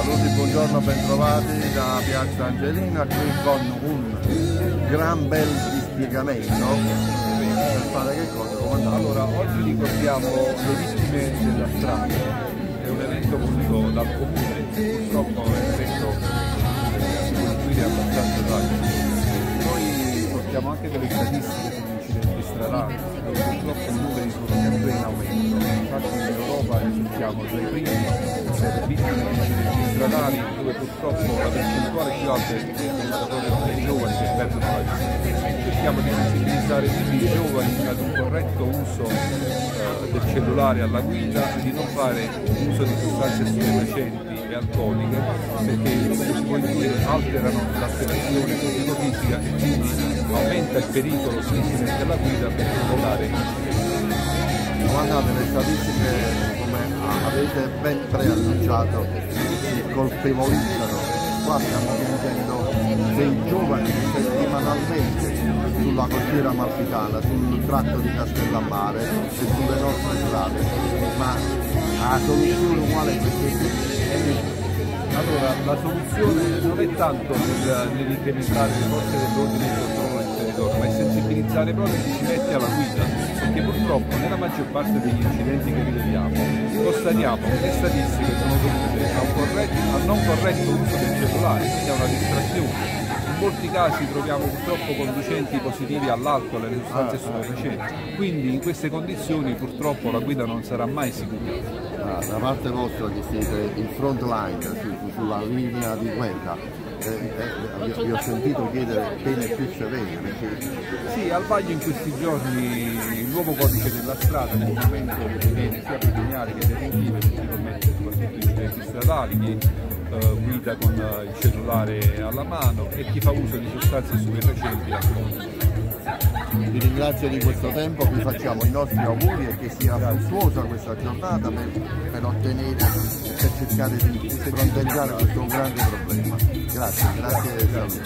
Saluti, buongiorno, bentrovati da Piazza Angelina qui con un gran bel dispiegamento per fare che cosa? Comandante? Allora, oggi ricordiamo le vittime della strada, è un evento voluto dal comune, purtroppo è un evento è abbastanza tragico. Noi portiamo anche delle statistiche sugli incidenti stradali, dove purtroppo i numeri sono sempre in aumento, infatti in Europa risultiamo tra i primi per vittime dove purtroppo la percentuale più alta è dei giovani che perdono la vita cerchiamo di sensibilizzare tutti i giovani ad un corretto uso eh, del cellulare alla guida, di non fare uso di sostanze stupefacenti e alcoliche perché si può dire alterano l'alterazione psicofisica e quindi aumenta il pericolo di incidente alla guida per provocare Comandante, le statistiche avete ben preannunciato si colpevolizzano. Qua stiamo vincendo dei giovani settimanalmente sulla costiera amalfitana, sul tratto di Castellammare e sulle nostre strade. Ma la soluzione quale perché Allora, la soluzione non è tanto nel- nell'incrementare le forze dell'ordine e il controllo del territorio, ma è sensibilizzare proprio chi si mette alla guida, perché purtroppo nella maggior parte degli incidenti che rileviamo constatiamo che le statistiche sono dovute a un al non corretto uso del cellulare, quindi a una distrazione. In molti casi troviamo purtroppo conducenti positivi all'alcol e alle sostanze stupefacenti, quindi in queste condizioni purtroppo la guida non sarà mai sicura. Ah, da parte vostra che siete in front line, su- sulla linea di guerra, eh, eh, vi, ho sentito chiedere pene più severe perché Sì, al vaglio in questi giorni il nuovo codice della strada nel momento viene sia pecuniarie che detentive per chi commette soprattutto incidenti stradali, eh, guida con eh, il cellulare alla mano e chi fa uso di sostanze stupefacenti vi ringrazio di questo tempo, vi facciamo i nostri auguri e che sia fruttuosa questa giornata per, per ottenere per cercare di fronteggiare questo grande problema. Grazie, grazie.